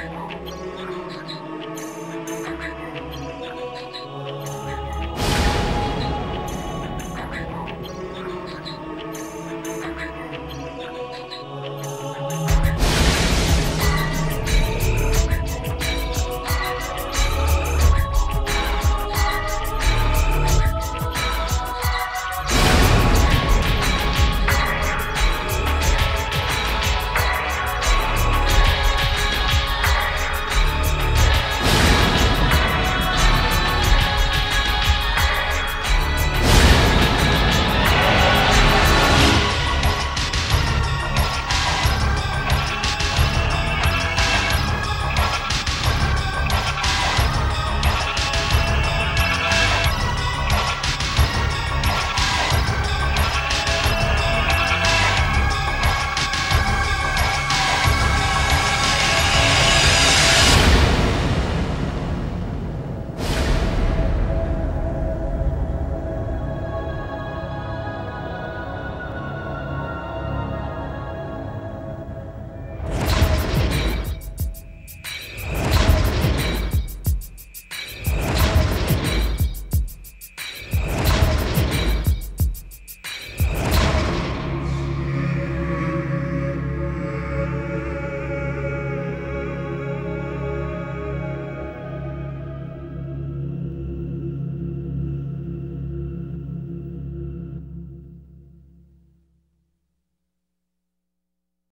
うん。